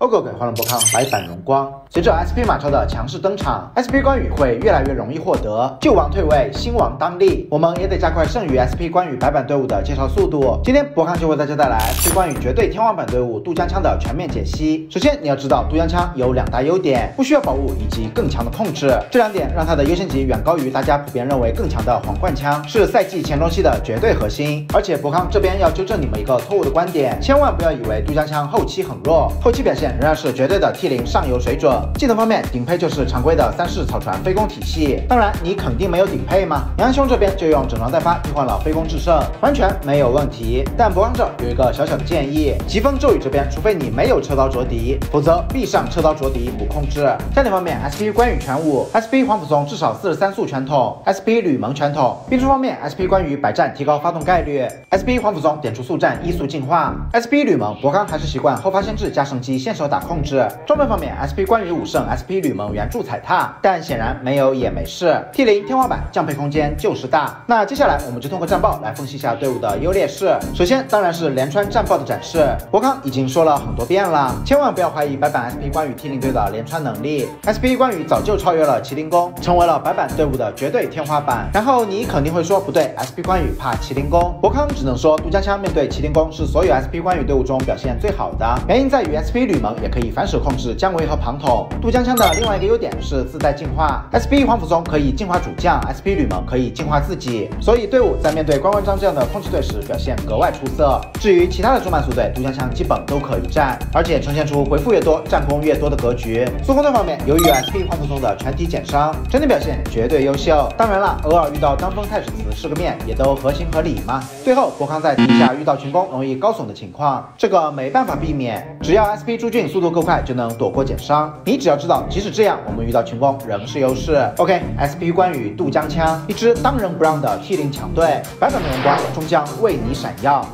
OK，欢迎博康白板荣光。随着 SP 马超的强势登场，SP 关羽会越来越容易获得。旧王退位，新王当立，我们也得加快剩余 SP 关羽白板队伍的介绍速度。今天博康就为大家带来 SP 关羽绝对天花板队伍渡江枪的全面解析。首先，你要知道渡江枪有两大优点：不需要宝物以及更强的控制。这两点让它的优先级远高于大家普遍认为更强的皇冠枪，是赛季前中期的绝对核心。而且博康这边要纠正你们一个错误的观点，千万不要以为渡江枪后期很弱，后期表现。仍然是绝对的 T 零上游水准，技能方面顶配就是常规的三式草船飞攻体系。当然，你肯定没有顶配吗？杨兄这边就用整装待发替换了飞攻制胜，完全没有问题。但博康这有一个小小的建议，疾风骤雨这边，除非你没有车刀着敌，否则必上车刀着敌补控制。战点方面，SP 关羽全武，SP 黄甫松至少四十三速全桶，SP 吕蒙全桶。兵书方面，SP 关羽百战提高发动概率，SP 黄甫松点出速战一速进化，SP 吕蒙博康还是习惯后发先至加升级现手。打控制装备方面，SP 关羽武圣，SP 吕蒙援助踩踏，但显然没有也没事。T 零天花板降配空间就是大。那接下来我们就通过战报来分析一下队伍的优劣势。首先当然是连川战报的展示。博康已经说了很多遍了，千万不要怀疑白板 SP 关羽 T 零队的连川能力。SP 关羽早就超越了麒麟弓，成为了白板队伍的绝对天花板。然后你肯定会说不对，SP 关羽怕麒麟弓。博康只能说杜江枪面对麒麟弓是所有 SP 关羽队伍中表现最好的，原因在于 SP 吕蒙。也可以反手控制姜维和庞统。渡江枪的另外一个优点是自带净化，SP 黄甫松可以净化主将，SP 吕蒙可以净化自己，所以队伍在面对关关张这样的控制队时表现格外出色。至于其他的中慢速队，渡江枪基本都可以战，而且呈现出回复越多战功越多的格局。速攻队方面，由于 SP 黄甫松的全体减伤，整体表现绝对优秀。当然了，偶尔遇到当风太史慈是个面，也都合情合理嘛。最后，博康在提一下遇到群攻容易高耸的情况，这个没办法避免，只要 SP 朱俊。速度够快就能躲过减伤，你只要知道，即使这样，我们遇到群攻仍是优势。OK，SP 关羽渡江枪，一支当仁不让的 T 零强队，白粉的荣光终将为你闪耀。